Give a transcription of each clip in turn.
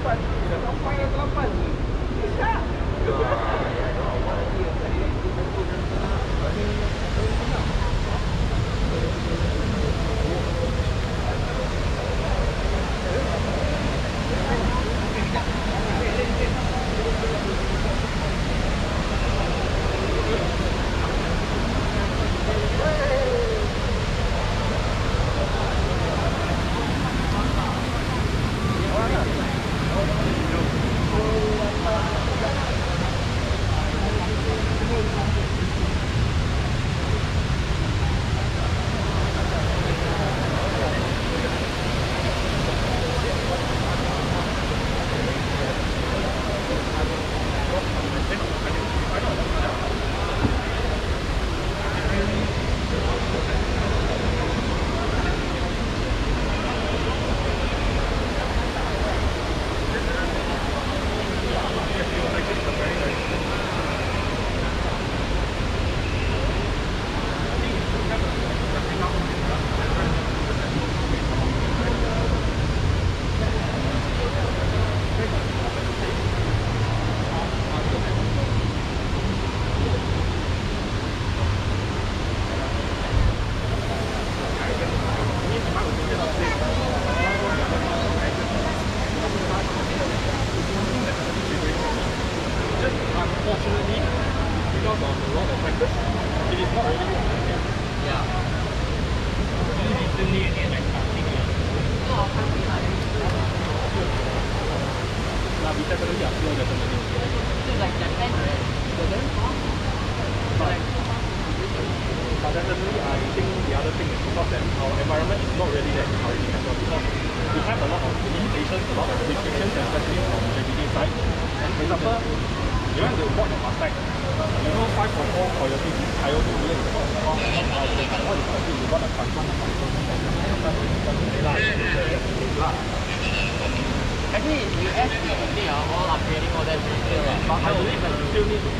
lambat. Dia dah sampai yang terlambat. unfortunately, because of a lot of factors, it is not really competitive. Yeah. Oh, nah, we definitely are still definitely okay. So like Japan, right? Japan? But, but definitely I think the other thing is because our environment is not really that encouraging as well because we have a lot of limitations, a lot of restrictions, especially from JBD side. For example, 如果人哋幫人畫的，如果快過波佢有啲睇嗰啲嘢，幫人幫幫佢，可以有啲如果能分分分分分分分你啦，啦。Actually, you ask me only ah, all upgrading all that detail ah. But I only but you still need to.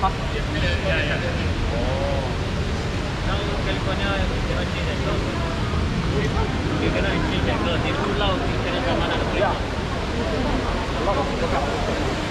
Yeah, yeah. Oh. Now California cannot change that law. You cannot change that law. They rule out you cannot come another place. Yeah. A lot of people.